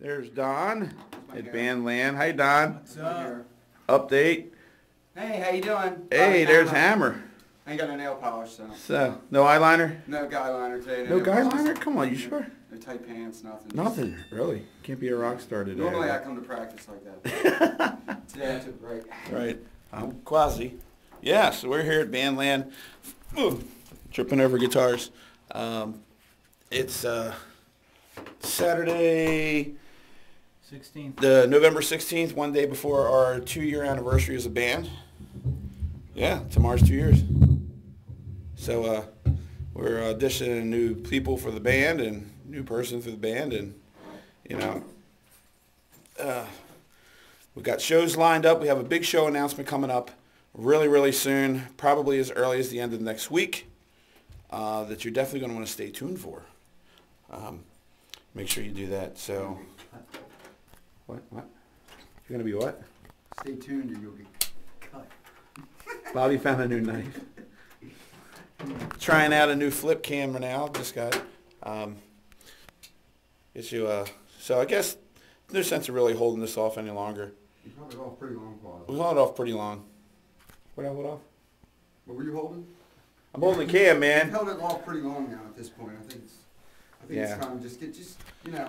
There's Don at Band Land. Hi, Don. What's up? Update. Hey, how you doing? Hey, Uh, there's Hammer. Hammer. I ain't got no nail polish, so So, no eyeliner? no guy liner today. No nail guy liner? Come on, you sure? No tight pants, nothing. Nothing, really. Can't be a rock star today. Normally I come to practice like that. today I took a break. Right. I'm Quazi. Yeah, so we're here at Bandland, Ooh, tripping over guitars. Um, it's uh, Saturday, 16th. the November 16th, one day before our two-year anniversary as a band. Yeah, tomorrow's two years. So uh, we're auditioning new people for the band and new person for the band, and you know, uh, we've got shows lined up. We have a big show announcement coming up really, really soon, probably as early as the end of next week. Uh, that you're definitely going to want to stay tuned for. Um, make sure you do that. So, what? What? You're going to be what? Stay tuned or you'll get cut. Bobby found a new knife. Trying out a new flip camera now. Just got. Um, get you. Uh, so I guess no sense of really holding this off any longer. You held it off pretty long, Paul. We held it off pretty long. What I hold off? What were you holding? I'm holding the cam, You man. held it off pretty long now at this point. I think it's, I think Yeah. it's time to just get, just, you know,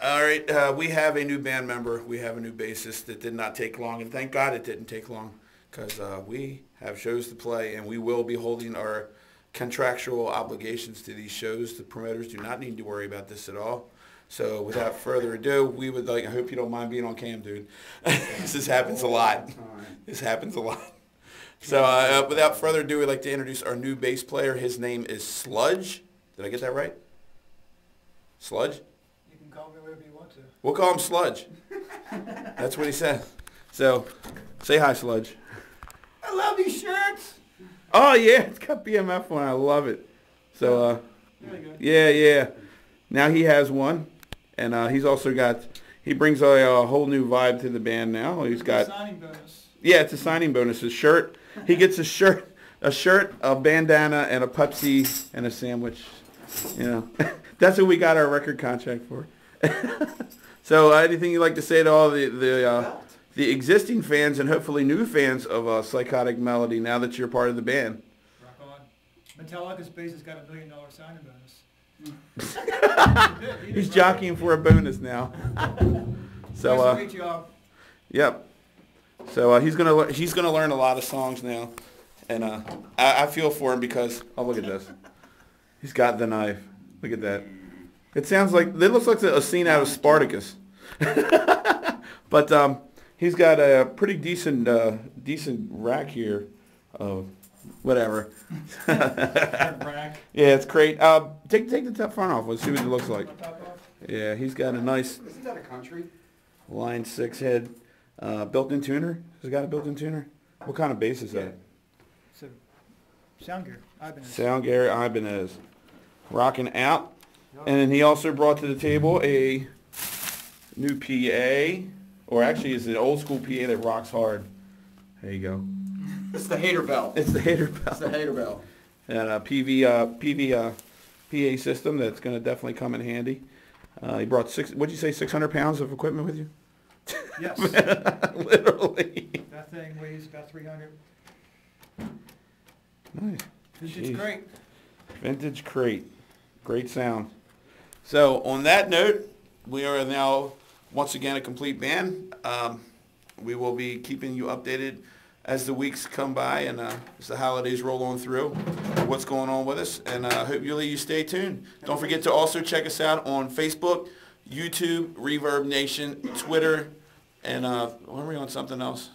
All right, uh, we have a new band member. We have a new bassist that did not take long, and thank God it didn't take long, because uh, we have shows to play, and we will be holding our contractual obligations to these shows. The promoters do not need to worry about this at all. So without further ado, we would like, I hope you don't mind being on cam, dude. this happens a lot. This happens a lot. So uh, without further ado, we'd like to introduce our new bass player. His name is Sludge. Did I get that right? Sludge? Call me whatever you want to. We'll call him Sludge. That's what he said. So, say hi, Sludge. I love these shirts. Oh yeah, it's got BMF one. I love it. So, uh, yeah, yeah. Now he has one, and uh, he's also got. He brings a, a whole new vibe to the band now. He's got. signing bonus. Yeah, it's a signing bonus. His shirt. He gets a shirt, a shirt, a bandana, and a Pepsi and a sandwich. You know, that's what we got our record contract for. so, uh, anything you'd like to say to all the the uh, the existing fans and hopefully new fans of uh, Psykotic Melody now that you're part of the band? Rock on. Metallica's bass has got a million dollar signing bonus. He He's jockeying for a bonus now. So, nice uh, to meet you all. Yep. So uh, he's gonna he's gonna learn a lot of songs now, and uh, I, I feel for him because oh look at this, he's got the knife. Look at that. It sounds like it looks like a scene out of Spartacus, but um, he's got a pretty decent uh, decent rack here. of whatever. Rack. Yeah, it's great. Uh, take take the top front off. Let's see what it looks like. On top off. Yeah, he's got a nice Isn't that a country? Line six head, uh, built-in tuner. Has it got a built-in tuner? What kind of bass is that? So, SoundGear. Ibanez. Sound Gary Ibanez, rocking out. And then he also brought to the table a new PA, or actually it's an old school PA that rocks hard. There you go. It's the hater bell. It's the hater belt. It's the hater bell. and a PV uh, PV uh, PA system that's going to definitely come in handy. Uh, he brought six. What'd you say? Six hundred pounds of equipment with you? Yes. Literally. that thing weighs about 300. Nice. It's Jeez. great. Vintage crate. Great sound. So on that note, we are now once again a complete band. Um, we will be keeping you updated as the weeks come by and uh, as the holidays roll on through, what's going on with us. And uh, hope you'll you stay tuned. Don't forget to also check us out on Facebook, YouTube, Reverb Nation, Twitter, and uh, are we on something else?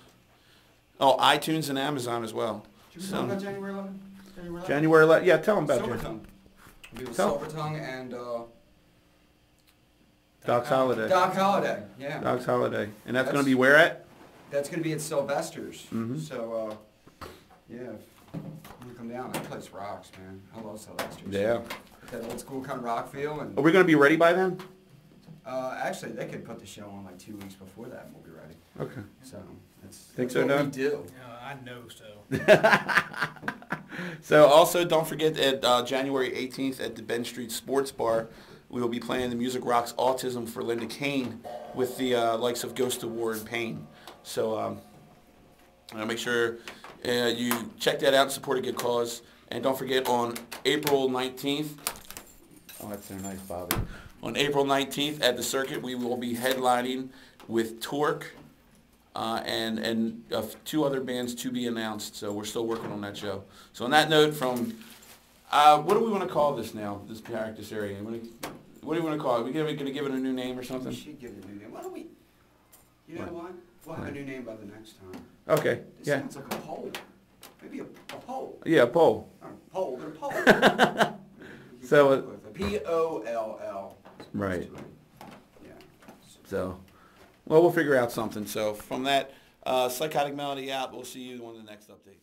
Oh, iTunes and Amazon as well. Should we So- talk about January 11th? January 11th? January 11th. Yeah, tell them about Silver it. Tongue. We'll Tell- Silver Tongue and uh, Doc's Holiday. Doc Holliday. Yeah. Dog's Holiday. And that's going to be where at? That's going to be at Sylvester's. Mhm. So, uh, yeah, if you want to come down, that place rocks, man. I love Sylvester's. Yeah. That old school kind of rock feel. And Are we going to be ready by then? uh, actually, they could put the show on like two weeks before that and we'll be ready. Okay. So, that's, Think that's so, what Don? we do. Yeah, I know so. So also don't forget at uh, January 18th at the Ben Street Sports Bar, we will be playing the Music Rocks Autism for Linda Kane with the uh, likes of Ghost of War and Pain. So um, make sure uh, you check that out and support a good cause. And don't forget on April 19th, oh that's so nice, Bobby. On April 19th at the circuit, we will be headlining with Torque uh, and and uh, two other bands to be announced. So we're still working on that show. So on that note, from uh, what do we want to call this now? This practice area. What do you want to call it? We going to give it a new name or something? We should give it a new name. Why don't we, you know What? what? We'll have a new name by the next time. Okay. This Yeah. sounds like a poll. Maybe a, a poll. Yeah. Poll. Not a poll, they're poll. So, uh, P O L L. Right. Yeah. So, well, we'll figure out something. So from that, uh, psykotic melody out. We'll see you on the next update.